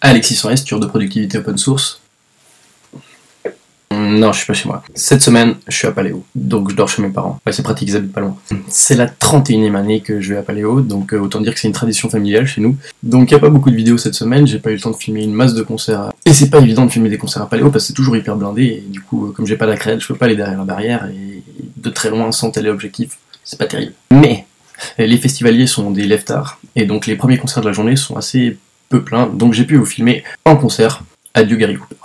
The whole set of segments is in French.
Alexis S, tueur de productivité open source. Non, je suis pas chez moi. Cette semaine, je suis à Paléo, donc je dors chez mes parents. Ouais, c'est pratique, ils habitent pas loin. C'est la 31e année que je vais à Paléo, donc euh, autant dire que c'est une tradition familiale chez nous. Donc il y a pas beaucoup de vidéos cette semaine, j'ai pas eu le temps de filmer une masse de concerts. Et c'est pas évident de filmer des concerts à Paléo parce que c'est toujours hyper blindé, et du coup, euh, comme j'ai pas la crête, je peux pas aller derrière la barrière, et de très loin sans téléobjectif, c'est pas terrible. Mais les festivaliers sont des leftards, et donc les premiers concerts de la journée sont assez peu pleins, donc j'ai pu vous filmer en concert. Adieu Gary Cooper.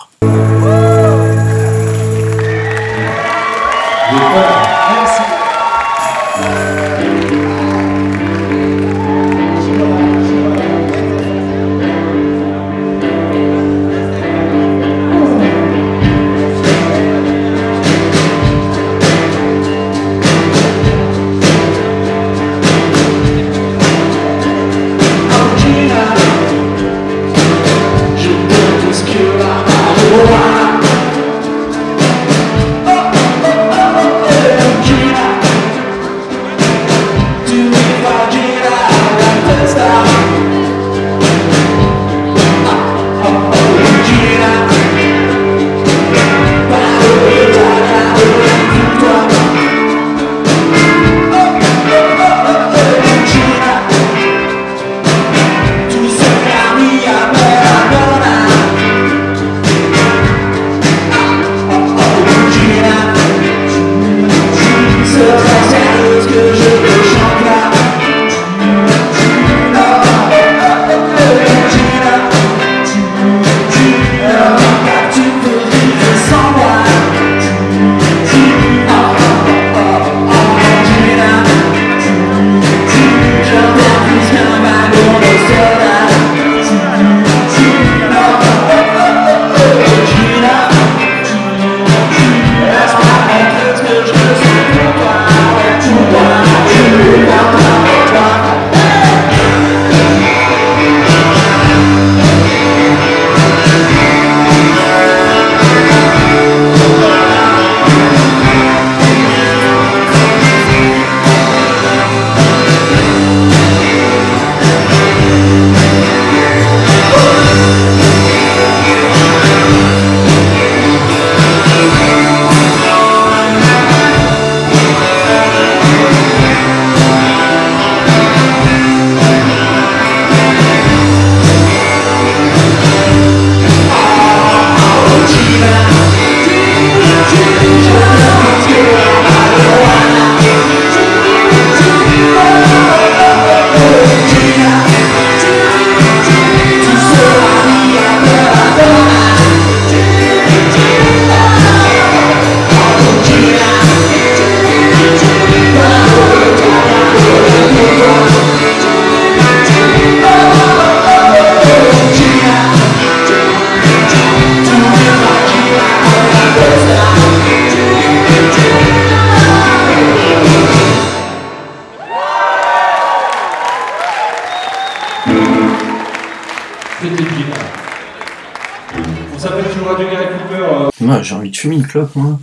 Gary Cooper. euh, Moi, j'ai envie de fumer une clope, moi.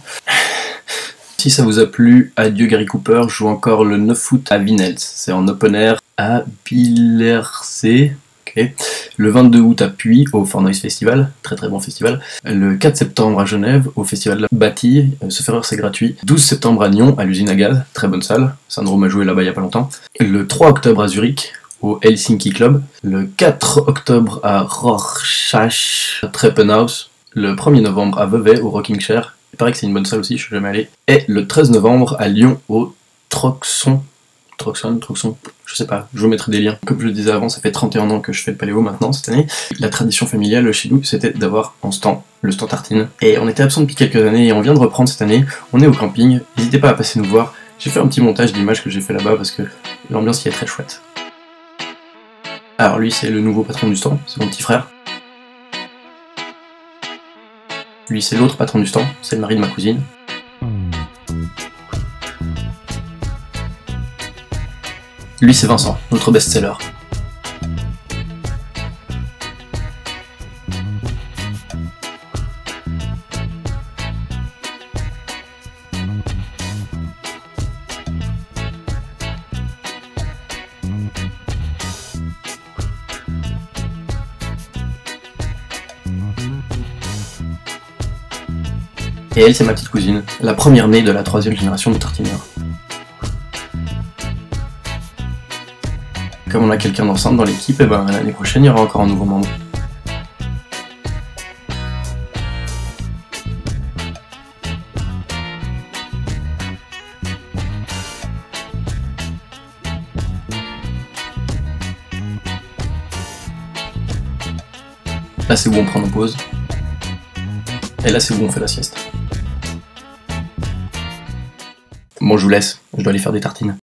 Si ça vous a plu, adieu Gary Cooper, joue encore le 9 août à Vinels. C'est en open air à Billercé. Le 22 août à Puy au Fort Noise Festival, très très bon festival. Le 4 septembre à Genève au festival de la Bâtie, euh, se faire heure c'est gratuit. 12 septembre à Nyon à l'usine à gaz, très bonne salle. Syndrome a joué là-bas il y a pas longtemps. Le 3 octobre à Zurich au Helsinki Club. Le 4 octobre à Rorschach, Treppenhaus. Le 1er novembre à Vevey au Rocking Chair. Il paraît que c'est une bonne salle aussi, je suis jamais allé. Et le 13 novembre à Lyon au Troxon. Troxon, Troxon, je sais pas, je vous mettrai des liens. Comme je le disais avant, ça fait 31 ans que je fais le paléo maintenant cette année. La tradition familiale chez nous, c'était d'avoir en stand le stand tartine. Et on était absent depuis quelques années et on vient de reprendre cette année. On est au camping, n'hésitez pas à passer nous voir. J'ai fait un petit montage d'images que j'ai fait là-bas parce que l'ambiance y est très chouette. Alors lui, c'est le nouveau patron du stand, c'est mon petit frère. Lui, c'est l'autre patron du stand, c'est le mari de ma cousine. Lui, c'est Vincent, notre best-seller. Et elle, c'est ma petite cousine, la première née de la troisième génération de tartineurs. Comme on a quelqu'un d'ensemble dans l'équipe, et ben l'année prochaine, il y aura encore un nouveau membre. Là, c'est où on prend nos pauses. Et là, c'est où on fait la sieste. Bon, je vous laisse. Je dois aller faire des tartines.